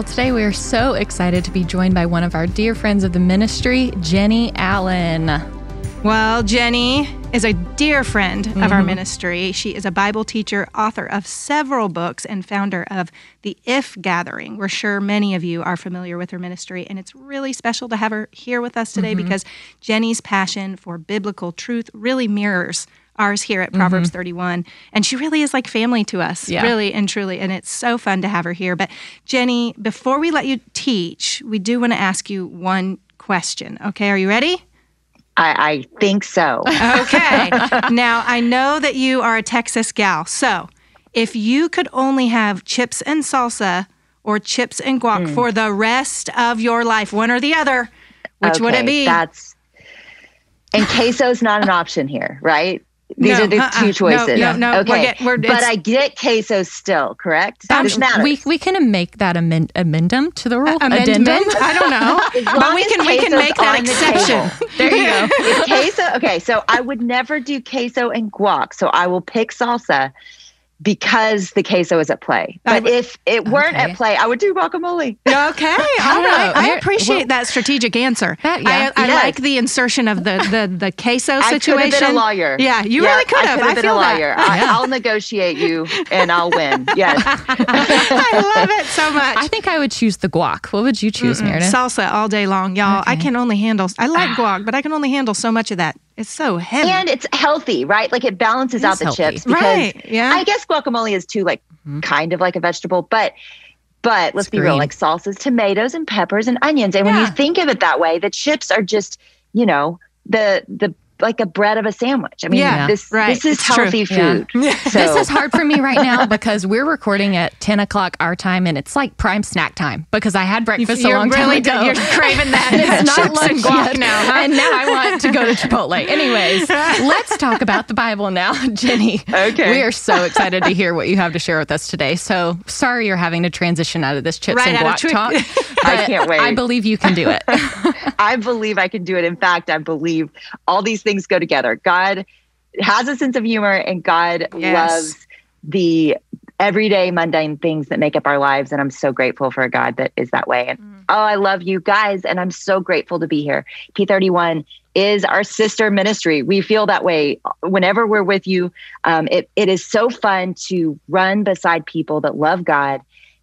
Well, today we are so excited to be joined by one of our dear friends of the ministry, Jennie Allen. Well, Jennie is a dear friend mm-hmm. of our mm-hmm. ministry. She is a Bible teacher, author of several books, and founder of the If Gathering. We're sure many of you are familiar with her ministry, and it's really special to have her here with us today mm-hmm. because Jennie's passion for biblical truth really mirrors ours here at Proverbs mm-hmm. 31. And she really is like family to us, yeah. really and truly. And it's so fun to have her here. But Jennie, before we let you teach, we do want to ask you one question. Okay, are you ready? I, I think so. okay. now, I know that you are a Texas gal. So if you could only have chips and salsa or chips and guac mm. for the rest of your life, one or the other, which okay, would it be? That's and queso is not an option here, right? These no, are the uh-uh. two choices. No, no, no. Okay, we're get, we're, but I get queso still, correct? Um, we we can make that amend, amendum to the rule. Uh, amendment? I don't know, but we can we can make that exception. The there you go. If queso. Okay, so I would never do queso and guac. So I will pick salsa because the queso is at play. But if it weren't okay. at play, I would do guacamole. Okay, all oh, right. I appreciate well, that strategic answer. That, yeah. I, I yes. like the insertion of the the, the queso situation. I could have been a lawyer. Yeah, you yeah, really could have. I could have been a lawyer. I, will negotiate you and I'll win. Yes. I love it so much. I think I would choose the guac. What would you choose, Mm-mm. Meredith? Salsa all day long, y'all. Okay. I can only handle. I like ah. guac, but I can only handle so much of that. It's so heavy. And it's healthy, right? Like it balances out the healthy. chips. Because right. Yeah. I guess guacamole is too like mm-hmm. kind of like a vegetable, but but let's it's be green. real, like salsas, tomatoes and peppers and onions. And yeah. when you think of it that way, the chips are just, you know, the the like a bread of a sandwich. I mean, yeah, this right. this is it's healthy true. food. Yeah. So. This is hard for me right now because we're recording at ten o'clock our time, and it's like prime snack time because I had breakfast you're a long really time ago. You're craving that. it's not lunch yet, now, huh? and now I want to go to Chipotle. Anyways, let's talk about the Bible now, Jennie. Okay, we are so excited to hear what you have to share with us today. So sorry you're having to transition out of this chips right and guac talk. I can't wait. I believe you can do it. I believe I can do it. In fact, I believe all these things go together. God has a sense of humor and God yes. loves the everyday mundane things that make up our lives. And I'm so grateful for a God that is that way. And mm. oh, I love you guys. And I'm so grateful to be here. P31 is our sister ministry. We feel that way whenever we're with you. Um, it, it is so fun to run beside people that love God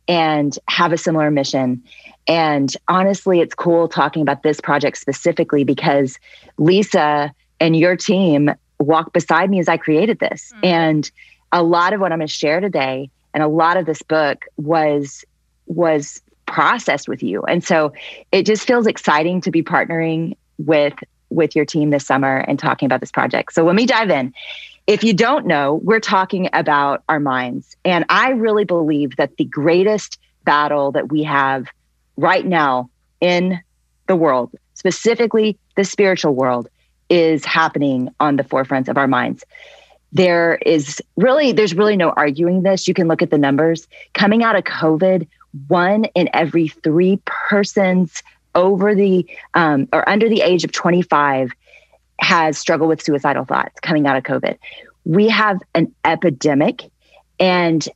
and have a similar mission. And honestly, it's cool talking about this project specifically because Lysa and your team walked beside me as I created this. Mm-hmm. And a lot of what I'm going to share today and a lot of this book was was processed with you. And so it just feels exciting to be partnering with with your team this summer and talking about this project. So let me dive in. If you don't know, we're talking about our minds. And I really believe that the greatest battle that we have right now in the world, specifically the spiritual world, is happening on the forefront of our minds. There is really, there's really no arguing this. You can look at the numbers. Coming out of COVID, one in every three persons over the um, or under the age of 25 has struggled with suicidal thoughts coming out of COVID. We have an epidemic and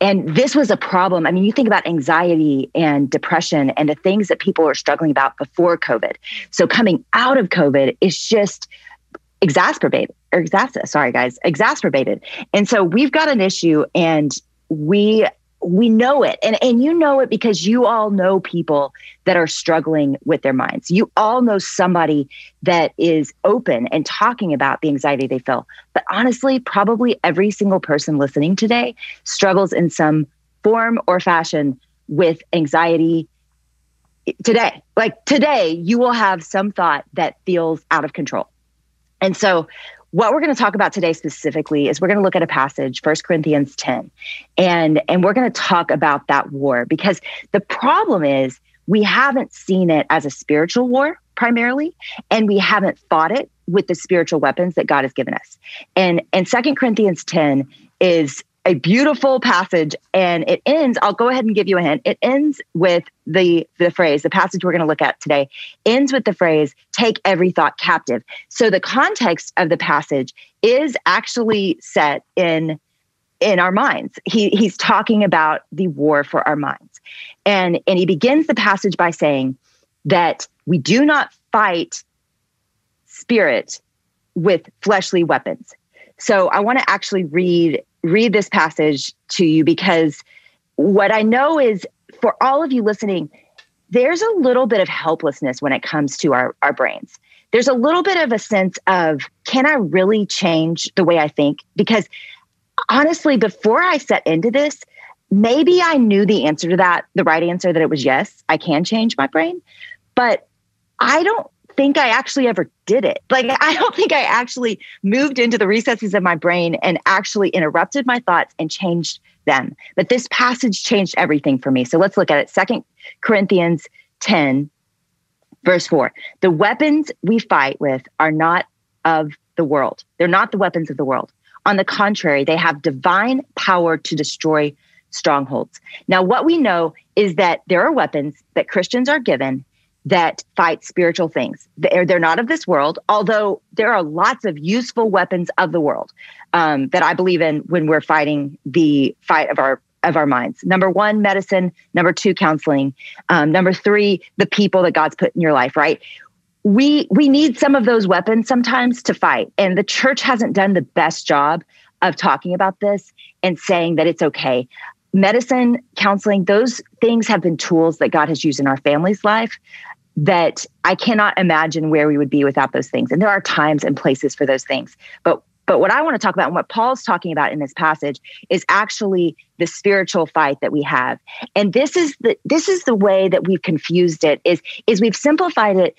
and this was a problem. I mean, you think about anxiety and depression and the things that people are struggling about before COVID. So coming out of COVID is just exacerbated or exacerbated. Sorry, guys, exacerbated. And so we've got an issue, and we we know it. And and you know it because you all know people that are struggling with their minds. You all know somebody that is open and talking about the anxiety they feel. But honestly probably every single person listening today struggles in some form or fashion with anxiety today. Like today you will have some thought that feels out of control. And so what we're going to talk about today specifically is we're going to look at a passage 1 corinthians 10 and and we're going to talk about that war because the problem is we haven't seen it as a spiritual war primarily and we haven't fought it with the spiritual weapons that god has given us. And and 2 corinthians 10 is a beautiful passage and it ends i'll go ahead and give you a hint it ends with the the phrase the passage we're going to look at today ends with the phrase take every thought captive so the context of the passage is actually set in in our minds. He, he's talking about the war for our minds. And, and he begins the passage by saying that we do not fight spirit with fleshly weapons. So I want to actually read read this passage to you because what I know is for all of you listening, there's a little bit of helplessness when it comes to our, our brains. There's a little bit of a sense of, can I really change the way I think? Because honestly, before I set into this, maybe I knew the answer to that, the right answer that it was yes, I can change my brain. But I don't think I actually ever did it. Like, I don't think I actually moved into the recesses of my brain and actually interrupted my thoughts and changed them. But this passage changed everything for me. So let's look at it. Second Corinthians 10, verse 4. The weapons we fight with are not of the world, they're not the weapons of the world. On the contrary, they have divine power to destroy strongholds. Now, what we know is that there are weapons that Christians are given that fight spiritual things. They're, they're not of this world, although there are lots of useful weapons of the world um, that I believe in when we're fighting the fight of our of our minds. Number one, medicine. Number two, counseling. Um, number three, the people that God's put in your life. Right we we need some of those weapons sometimes to fight and the church hasn't done the best job of talking about this and saying that it's okay medicine counseling those things have been tools that god has used in our family's life that i cannot imagine where we would be without those things. And there are times and places for those things. But but what i want to talk about and what paul's talking about in this passage is actually the spiritual fight that we have. And this is the this is the way that we've confused it is is we've simplified it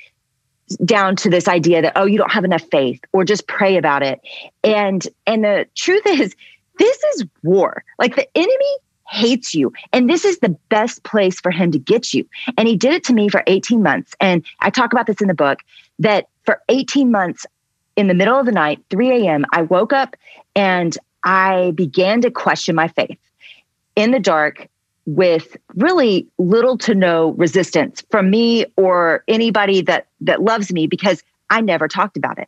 down to this idea that oh you don't have enough faith or just pray about it. And and the truth is this is war. Like the enemy hates you. And this is the best place for him to get you. And he did it to me for 18 months. And i talk about this in the book that for 18 months in the middle of the night 3 a.m i woke up and i began to question my faith in the dark with really little to no resistance from me or anybody that that loves me because I never talked about it.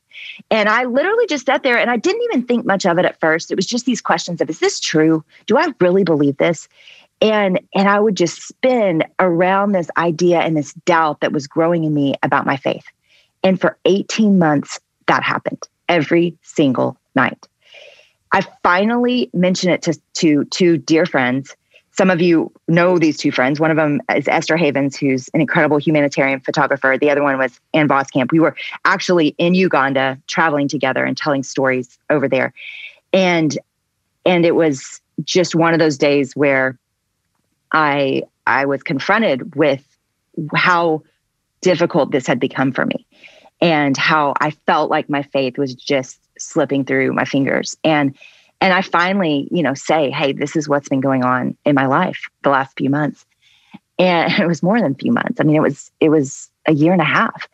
And I literally just sat there and I didn't even think much of it at first. It was just these questions of is this true? Do I really believe this? And and I would just spin around this idea and this doubt that was growing in me about my faith. And for 18 months that happened every single night. I finally mentioned it to to two dear friends some of you know these two friends. One of them is Esther Havens, who's an incredible humanitarian photographer. The other one was Ann Voskamp. We were actually in Uganda traveling together and telling stories over there. And and it was just one of those days where I I was confronted with how difficult this had become for me and how I felt like my faith was just slipping through my fingers. And and I finally, you know, say, hey, this is what's been going on in my life the last few months. And it was more than a few months. I mean, it was it was a year and a half.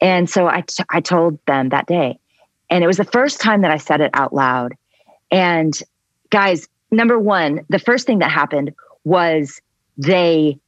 And so I, t- I told them that day. And it was the first time that I said it out loud. And guys, number one, the first thing that happened was they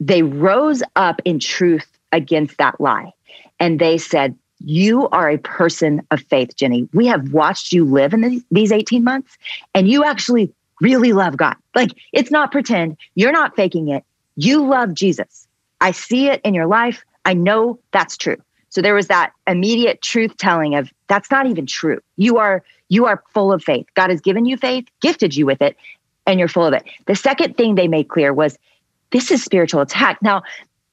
they rose up in truth against that lie. And they said, you are a person of faith, Jennie. We have watched you live in these 18 months and you actually really love God. Like it's not pretend. You're not faking it. You love Jesus. I see it in your life. I know that's true. So there was that immediate truth telling of that's not even true. You are you are full of faith. God has given you faith, gifted you with it, and you're full of it. The second thing they made clear was this is spiritual attack. Now,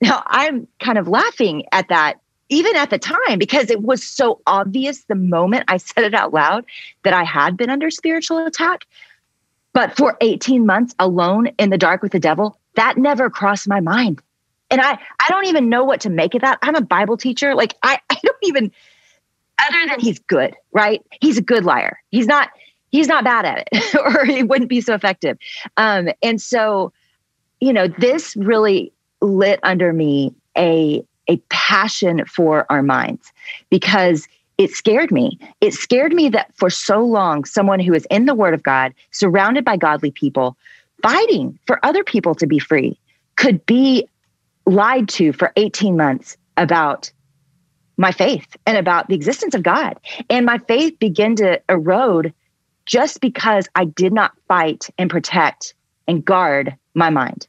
now I'm kind of laughing at that even at the time because it was so obvious the moment I said it out loud that I had been under spiritual attack. But for 18 months alone in the dark with the devil, that never crossed my mind. And I, I don't even know what to make of that. I'm a Bible teacher. Like, I, I don't even, other than he's good, right? He's a good liar. He's not, he's not bad at it or he wouldn't be so effective. Um, and so, you know, this really lit under me a a passion for our minds because it scared me. It scared me that for so long, someone who is in the Word of God, surrounded by godly people, fighting for other people to be free, could be lied to for 18 months about my faith and about the existence of God. And my faith began to erode just because I did not fight and protect and guard my mind.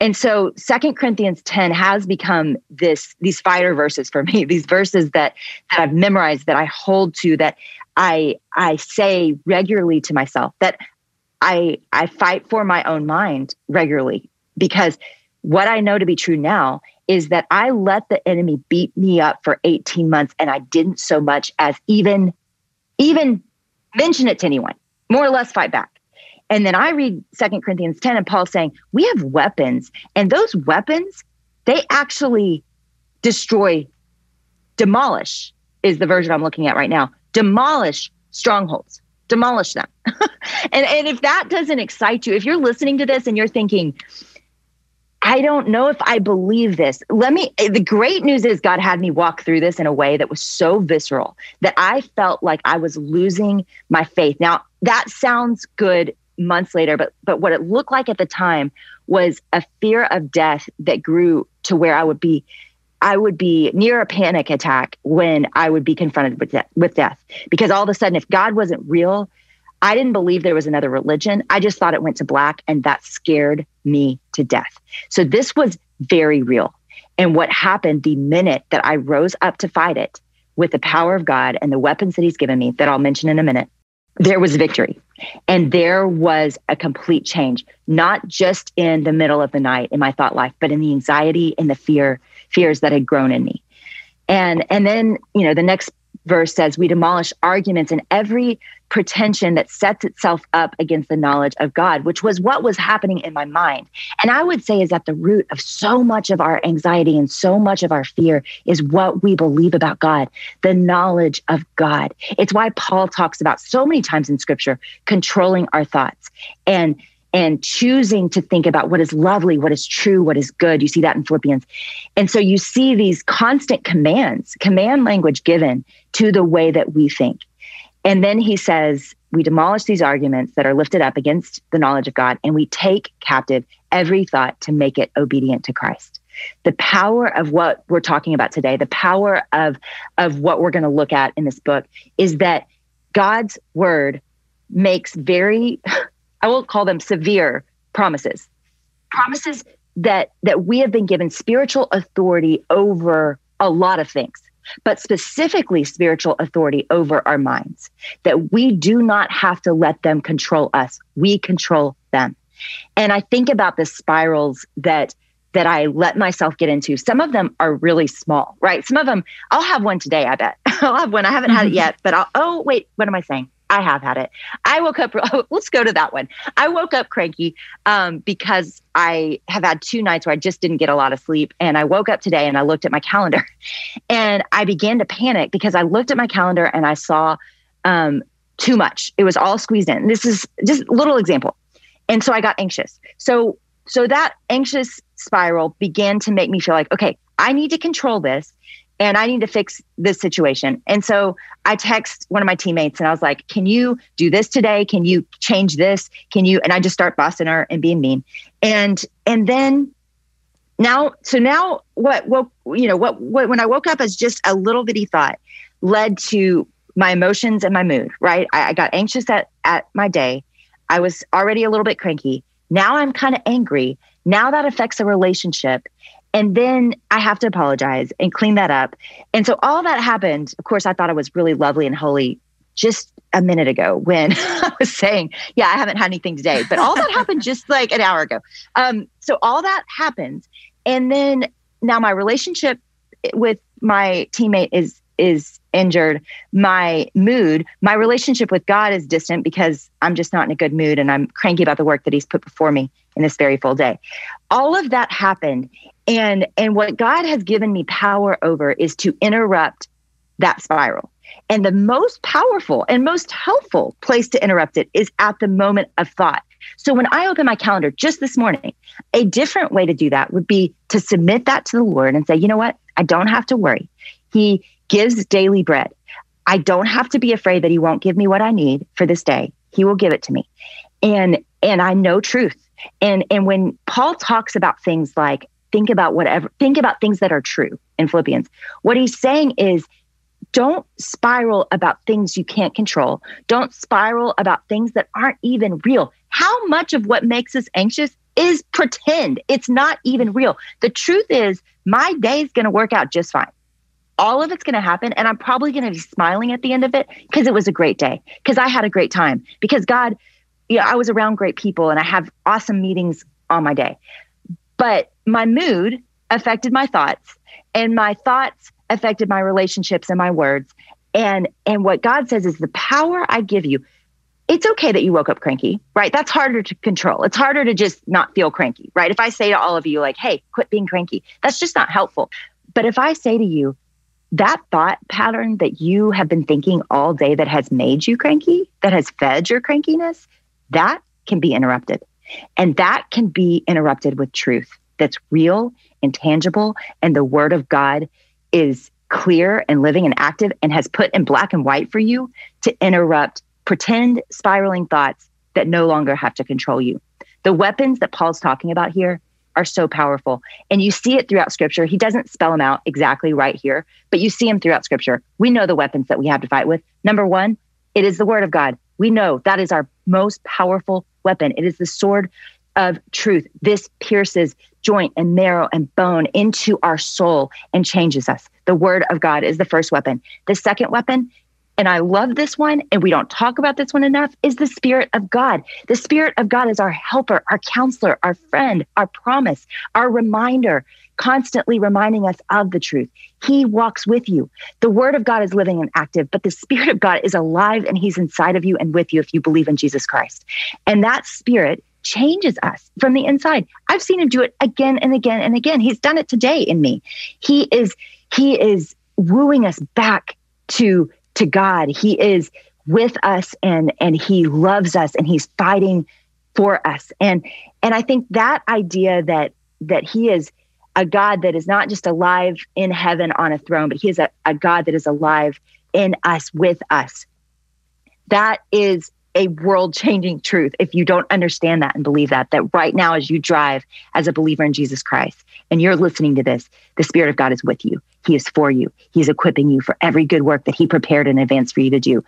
And so Second Corinthians 10 has become this these fighter verses for me, these verses that, that I've memorized, that I hold to, that I I say regularly to myself, that I I fight for my own mind regularly because what I know to be true now is that I let the enemy beat me up for 18 months and I didn't so much as even even mention it to anyone, more or less fight back. And then I read Second Corinthians 10 and Paul saying, we have weapons, and those weapons, they actually destroy, demolish is the version I'm looking at right now. Demolish strongholds, demolish them. and, and if that doesn't excite you, if you're listening to this and you're thinking, I don't know if I believe this. Let me, the great news is God had me walk through this in a way that was so visceral that I felt like I was losing my faith. Now, that sounds good months later, but but what it looked like at the time was a fear of death that grew to where I would be I would be near a panic attack when I would be confronted with death, with death because all of a sudden if God wasn't real, I didn't believe there was another religion. I just thought it went to black and that scared me to death. So this was very real. And what happened the minute that I rose up to fight it with the power of God and the weapons that he's given me that I'll mention in a minute, there was victory. And there was a complete change, not just in the middle of the night in my thought life, but in the anxiety and the fear, fears that had grown in me. And and then, you know, the next verse says, We demolish arguments and every pretension that sets itself up against the knowledge of God, which was what was happening in my mind. And I would say is at the root of so much of our anxiety and so much of our fear is what we believe about God, the knowledge of God. It's why Paul talks about so many times in scripture controlling our thoughts and and choosing to think about what is lovely, what is true, what is good. You see that in Philippians. And so you see these constant commands, command language given to the way that we think. And then he says, we demolish these arguments that are lifted up against the knowledge of God, and we take captive every thought to make it obedient to Christ. The power of what we're talking about today, the power of, of what we're going to look at in this book is that God's word makes very I won't call them severe promises. Promises that that we have been given spiritual authority over a lot of things, but specifically spiritual authority over our minds. That we do not have to let them control us. We control them. And I think about the spirals that that I let myself get into. Some of them are really small, right? Some of them, I'll have one today, I bet. I'll have one. I haven't had it mm-hmm. yet, but I'll, oh, wait, what am I saying? I have had it. I woke up, let's go to that one. I woke up cranky um, because I have had two nights where I just didn't get a lot of sleep. And I woke up today and I looked at my calendar and I began to panic because I looked at my calendar and I saw um, too much. It was all squeezed in. This is just little example. And so I got anxious. So, so that anxious spiral began to make me feel like, okay, I need to control this and I need to fix this situation. And so I text one of my teammates and I was like, Can you do this today? Can you change this? Can you? And I just start bossing her and being mean. And and then now, so now what what you know, what, what when I woke up as just a little bitty thought led to my emotions and my mood, right? I, I got anxious at at my day. I was already a little bit cranky. Now I'm kind of angry. Now that affects a relationship. And then I have to apologize and clean that up. And so all that happened. Of course, I thought it was really lovely and holy just a minute ago when I was saying, yeah, I haven't had anything today, but all that happened just like an hour ago. Um, so all that happened. And then now my relationship with my teammate is is injured my mood my relationship with god is distant because i'm just not in a good mood and i'm cranky about the work that he's put before me in this very full day all of that happened and and what god has given me power over is to interrupt that spiral and the most powerful and most helpful place to interrupt it is at the moment of thought so when i open my calendar just this morning a different way to do that would be to submit that to the lord and say you know what i don't have to worry he gives daily bread. I don't have to be afraid that he won't give me what I need for this day. He will give it to me. And and I know truth. And and when Paul talks about things like think about whatever think about things that are true in Philippians, what he's saying is don't spiral about things you can't control. Don't spiral about things that aren't even real. How much of what makes us anxious is pretend? It's not even real. The truth is, my day is going to work out just fine. All of it's going to happen, and I'm probably going to be smiling at the end of it because it was a great day, because I had a great time, because God, yeah, I was around great people and I have awesome meetings on my day. But my mood affected my thoughts, and my thoughts affected my relationships and my words. And and what God says is the power I give you. It's okay that you woke up cranky, right? That's harder to control. It's harder to just not feel cranky, right? If I say to all of you like, "Hey, quit being cranky." That's just not helpful. But if I say to you, that thought pattern that you have been thinking all day that has made you cranky, that has fed your crankiness, that can be interrupted. And that can be interrupted with truth that's real and tangible. And the word of God is clear and living and active and has put in black and white for you to interrupt pretend spiraling thoughts that no longer have to control you. The weapons that Paul's talking about here are so powerful. And you see it throughout scripture. He doesn't spell them out exactly right here, but you see them throughout scripture. We know the weapons that we have to fight with. Number one, it is the word of God. We know that is our most powerful weapon. It is the sword of truth. This pierces joint and marrow and bone into our soul and changes us. The word of God is the first weapon. The second weapon, and I love this one, and we don't talk about this one enough, is the Spirit of God. The Spirit of God is our helper, our counselor, our friend, our promise, our reminder, constantly reminding us of the truth. He walks with you. The Word of God is living and active, but the Spirit of God is alive and He's inside of you and with you if you believe in Jesus Christ. And that Spirit changes us from the inside. I've seen him do it again and again and again. He's done it today in me. He is he is wooing us back to to God. He is with us and and he loves us and he's fighting for us. And and I think that idea that that he is a God that is not just alive in heaven on a throne, but he is a, a God that is alive in us with us. That is a world changing truth if you don't understand that and believe that. That right now, as you drive as a believer in Jesus Christ and you're listening to this, the Spirit of God is with you. He is for you. He's equipping you for every good work that He prepared in advance for you to do.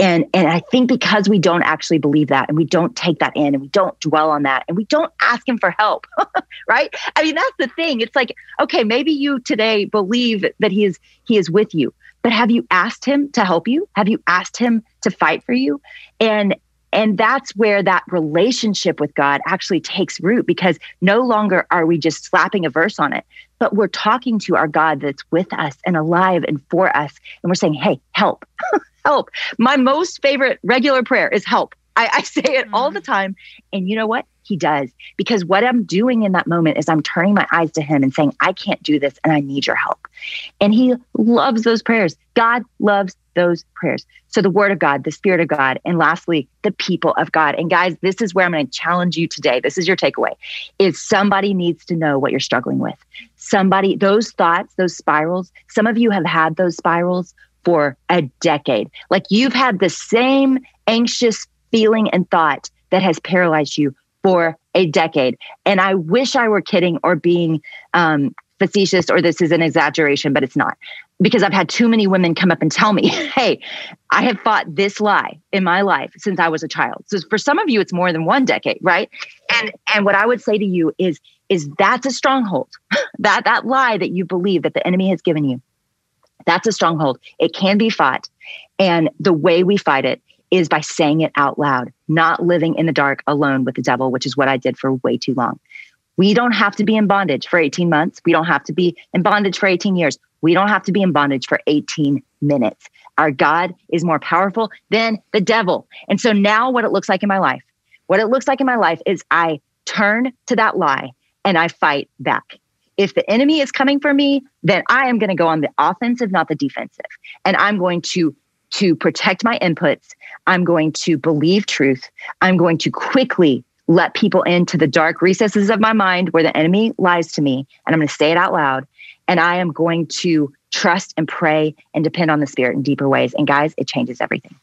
And, and I think because we don't actually believe that and we don't take that in and we don't dwell on that and we don't ask him for help, right? I mean, that's the thing. It's like, okay, maybe you today believe that he is he is with you, but have you asked him to help you? Have you asked him to fight for you? And and that's where that relationship with God actually takes root because no longer are we just slapping a verse on it, but we're talking to our God that's with us and alive and for us. And we're saying, hey, help, help. My most favorite regular prayer is help. I, I say it mm-hmm. all the time. And you know what? He does. Because what I'm doing in that moment is I'm turning my eyes to him and saying, I can't do this and I need your help. And he loves those prayers. God loves those prayers. So the word of God, the spirit of God, and lastly, the people of God. And guys, this is where I'm going to challenge you today. This is your takeaway. Is somebody needs to know what you're struggling with. Somebody, those thoughts, those spirals, some of you have had those spirals for a decade. Like you've had the same anxious feeling and thought that has paralyzed you for a decade. And I wish I were kidding or being um, facetious or this is an exaggeration, but it's not. Because I've had too many women come up and tell me, hey, I have fought this lie in my life since I was a child. So for some of you, it's more than one decade, right? And and what I would say to you is, is that's a stronghold. that that lie that you believe that the enemy has given you. That's a stronghold. It can be fought. And the way we fight it is by saying it out loud, not living in the dark alone with the devil, which is what I did for way too long. We don't have to be in bondage for 18 months. We don't have to be in bondage for 18 years. We don't have to be in bondage for 18 minutes. Our God is more powerful than the devil. And so now, what it looks like in my life, what it looks like in my life is I turn to that lie and I fight back. If the enemy is coming for me, then I am going to go on the offensive, not the defensive. And I'm going to to protect my inputs. I'm going to believe truth. I'm going to quickly let people into the dark recesses of my mind where the enemy lies to me. And I'm going to say it out loud. And I am going to trust and pray and depend on the Spirit in deeper ways. And guys, it changes everything.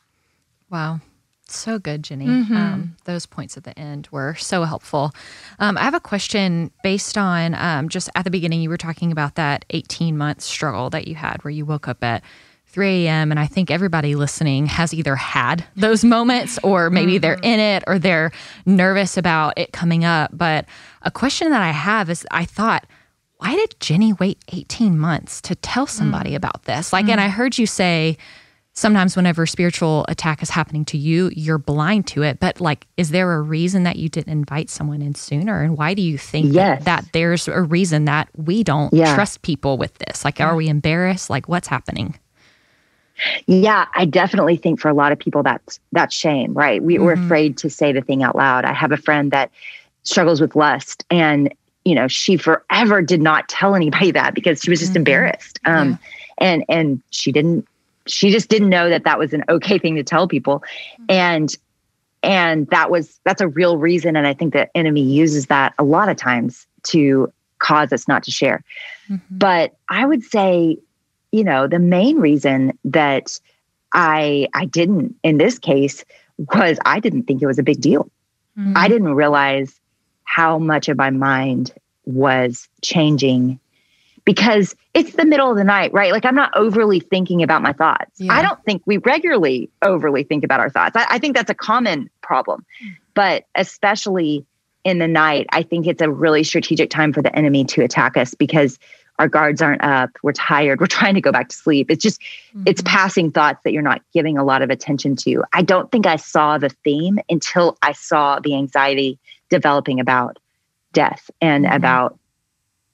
Wow. So good, Jennie. Mm-hmm. Um, those points at the end were so helpful. Um, I have a question based on um, just at the beginning, you were talking about that 18 month struggle that you had where you woke up at 3 a.m. And I think everybody listening has either had those moments or maybe they're mm-hmm. in it or they're nervous about it coming up. But a question that I have is I thought, why did Jennie wait 18 months to tell somebody mm. about this? Like, mm. and I heard you say, sometimes whenever spiritual attack is happening to you, you're blind to it. But like, is there a reason that you didn't invite someone in sooner? And why do you think yes. that, that, there's a reason that we don't yeah. trust people with this? Like, are we embarrassed? Like, what's happening? Yeah, I definitely think for a lot of people that's that's shame, right? We, mm-hmm. We're afraid to say the thing out loud. I have a friend that struggles with lust and you know she forever did not tell anybody that because she was just mm-hmm. embarrassed um yeah. and and she didn't she just didn't know that that was an okay thing to tell people mm-hmm. and and that was that's a real reason and i think the enemy uses that a lot of times to cause us not to share mm-hmm. but i would say you know the main reason that i i didn't in this case was i didn't think it was a big deal mm-hmm. i didn't realize how much of my mind was changing because it's the middle of the night, right? Like I'm not overly thinking about my thoughts. Yeah. I don't think we regularly overly think about our thoughts. I, I think that's a common problem, mm. but especially in the night, I think it's a really strategic time for the enemy to attack us because our guards aren't up, we're tired, we're trying to go back to sleep. It's just, mm-hmm. it's passing thoughts that you're not giving a lot of attention to. I don't think I saw the theme until I saw the anxiety developing about death and mm-hmm. about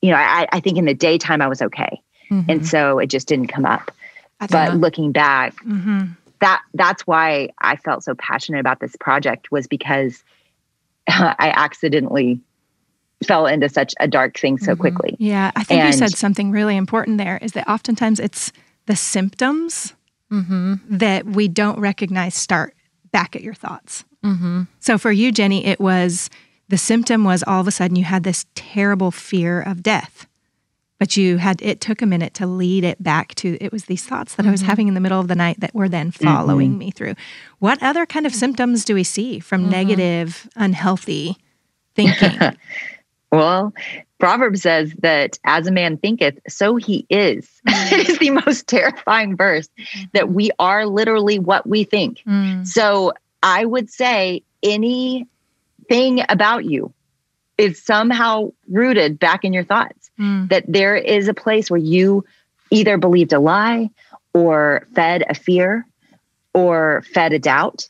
you know, I, I think in the daytime I was okay. Mm-hmm. And so it just didn't come up. but looking back, mm-hmm. that that's why I felt so passionate about this project was because I accidentally fell into such a dark thing so mm-hmm. quickly. Yeah, I think and, you said something really important there is that oftentimes it's the symptoms mm-hmm. that we don't recognize start back at your thoughts. Mm-hmm. So for you, Jennie, it was the symptom was all of a sudden you had this terrible fear of death but you had it took a minute to lead it back to it was these thoughts that mm-hmm. i was mm-hmm. having in the middle of the night that were then following mm-hmm. me through what other kind of symptoms do we see from mm-hmm. negative unhealthy thinking well proverbs says that as a man thinketh so he is mm-hmm. it is the most terrifying verse that mm-hmm. we are literally what we think mm. so i would say any thing about you is somehow rooted back in your thoughts. Mm. That there is a place where you either believed a lie or fed a fear or fed a doubt.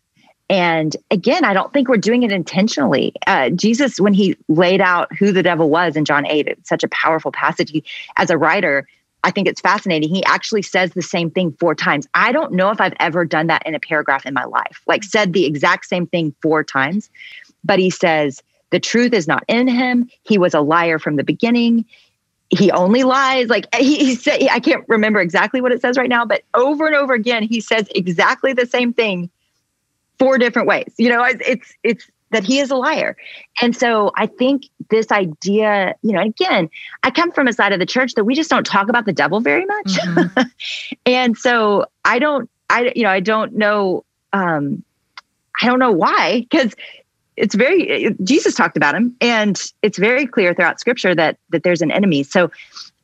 And again, I don't think we're doing it intentionally. Uh, Jesus, when he laid out who the devil was in John 8, it's such a powerful passage. He, as a writer, I think it's fascinating. He actually says the same thing four times. I don't know if I've ever done that in a paragraph in my life, like said the exact same thing four times but he says the truth is not in him. He was a liar from the beginning. He only lies. Like he, he said, I can't remember exactly what it says right now, but over and over again, he says exactly the same thing four different ways. You know, it's it's that he is a liar. And so I think this idea, you know, again, I come from a side of the church that we just don't talk about the devil very much. Mm-hmm. and so I don't, I, you know, I don't know, um, I don't know why, because it's very Jesus talked about him, and it's very clear throughout Scripture that that there's an enemy. So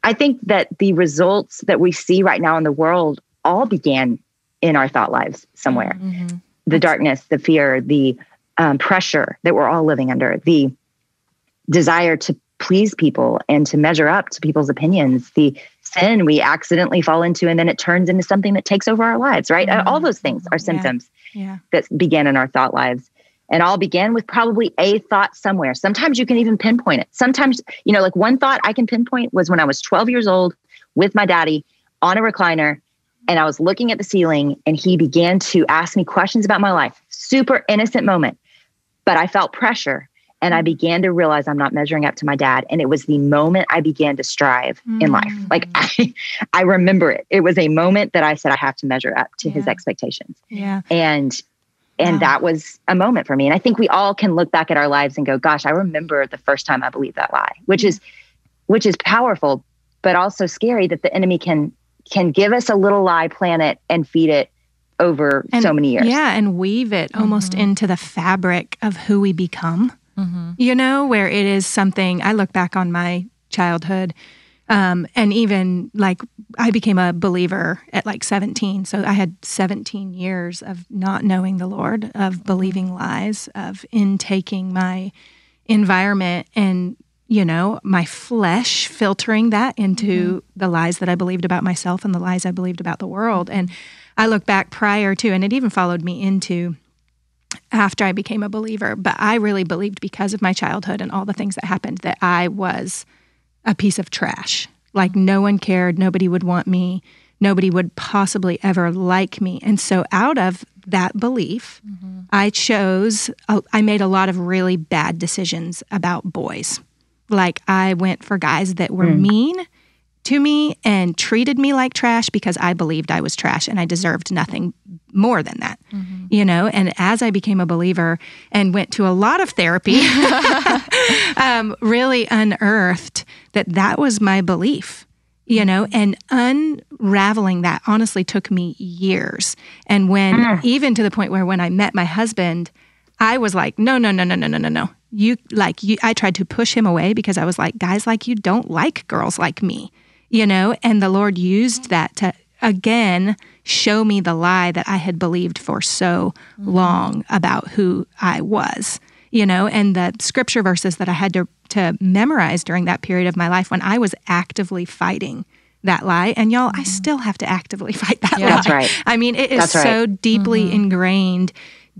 I think that the results that we see right now in the world all began in our thought lives somewhere. Mm-hmm. The darkness, the fear, the um, pressure that we're all living under, the desire to please people and to measure up to people's opinions, the sin we accidentally fall into, and then it turns into something that takes over our lives, right? Mm-hmm. All those things are symptoms yeah. Yeah. that began in our thought lives. And all began with probably a thought somewhere. Sometimes you can even pinpoint it. Sometimes, you know, like one thought I can pinpoint was when I was 12 years old with my daddy on a recliner and I was looking at the ceiling and he began to ask me questions about my life. Super innocent moment. But I felt pressure and I began to realize I'm not measuring up to my dad. And it was the moment I began to strive mm. in life. Like I, I remember it. It was a moment that I said I have to measure up to yeah. his expectations. Yeah. And and that was a moment for me. And i think we all can look back at our lives and go gosh i remember the first time i believed that lie which is which is powerful but also scary that the enemy can can give us a little lie planet and feed it over and, so many years. yeah and weave it mm-hmm. almost into the fabric of who we become. Mm-hmm. you know where it is something i look back on my childhood Um, and even like I became a believer at like 17. So I had 17 years of not knowing the Lord, of believing lies, of intaking my environment and, you know, my flesh filtering that into mm-hmm. the lies that I believed about myself and the lies I believed about the world. And I look back prior to, and it even followed me into after I became a believer, but I really believed because of my childhood and all the things that happened that I was a piece of trash. Like no one cared, nobody would want me, nobody would possibly ever like me. And so out of that belief, mm-hmm. I chose, I made a lot of really bad decisions about boys. Like I went for guys that were mm. mean to me and treated me like trash because I believed I was trash and I deserved nothing more than that. Mm-hmm. You know, and as I became a believer and went to a lot of therapy, um, really unearthed that that was my belief. You know, and unraveling that honestly took me years. And when, mm. even to the point where when I met my husband, I was like, no, no, no, no, no, no, no, no. You like you. I tried to push him away because I was like, guys like you don't like girls like me you know, and the Lord used that to again show me the lie that I had believed for so mm-hmm. long about who I was, you know, and the scripture verses that I had to, to memorize during that period of my life when I was actively fighting that lie. And y'all, mm-hmm. I still have to actively fight that yeah, lie. That's right. I mean, it is that's so deeply mm-hmm. ingrained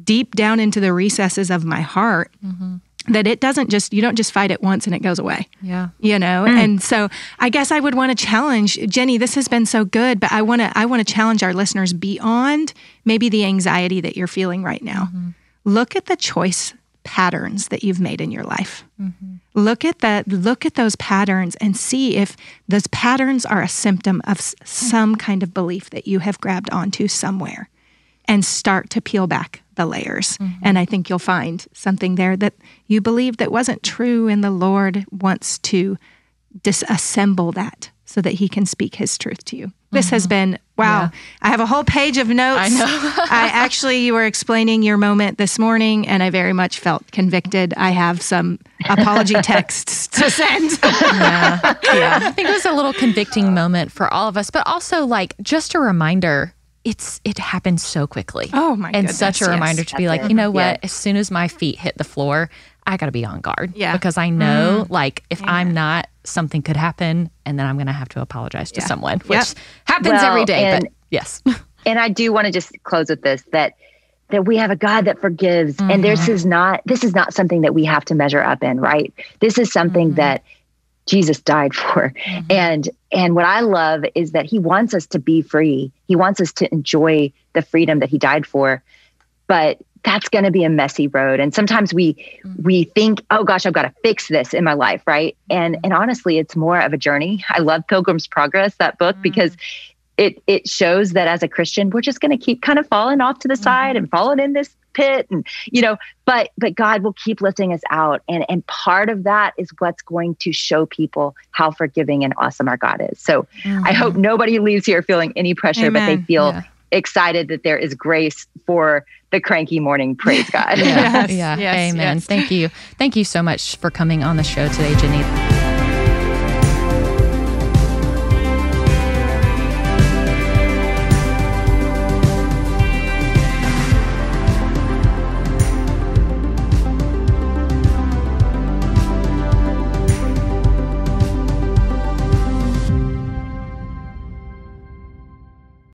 deep down into the recesses of my heart mm-hmm that it doesn't just you don't just fight it once and it goes away. Yeah. You know? Mm. and so i guess i would want to challenge jennie this has been so good but i want to i want to challenge our listeners beyond maybe the anxiety that you're feeling right now. Mm-hmm. look at the choice patterns that you've made in your life. Mm-hmm. look at that look at those patterns and see if those patterns are a symptom of some kind of belief that you have grabbed onto somewhere and start to peel back the layers. Mm-hmm. And I think you'll find something there that you believe that wasn't true, and the Lord wants to disassemble that so that He can speak His truth to you. Mm-hmm. This has mm-hmm. been wow. Yeah. I have a whole page of notes. I know. I actually, you were explaining your moment this morning, and I very much felt convicted. I have some apology texts to send. yeah. yeah. I think it was a little convicting moment for all of us, but also like just a reminder it's it happens so quickly. Oh my And goodness, such a yes. reminder to be like, you know what? As soon as my feet hit the floor, I got to be on guard. Yeah. Because I know, mm. like, if Amen. I'm not, something could happen, and then I'm going to have to apologize to yeah. someone, which yep. happens well, every day. And, but yes. and I do want to just close with this that that we have a God that forgives, mm-hmm. and this is not this is not something that we have to measure up in, right? This is something mm-hmm. that Jesus died for. Mm-hmm. And and what I love is that he wants us to be free. He wants us to enjoy the freedom that he died for. But that's going to be a messy road and sometimes we mm-hmm. we think oh gosh i've got to fix this in my life right and and honestly it's more of a journey i love pilgrim's progress that book mm-hmm. because it it shows that as a christian we're just going to keep kind of falling off to the mm-hmm. side and falling in this pit and you know but but god will keep lifting us out and and part of that is what's going to show people how forgiving and awesome our god is so mm-hmm. i hope nobody leaves here feeling any pressure Amen. but they feel yeah. excited that there is grace for the cranky morning praise god yeah yes. yeah yes. amen yes. thank you thank you so much for coming on the show today jennie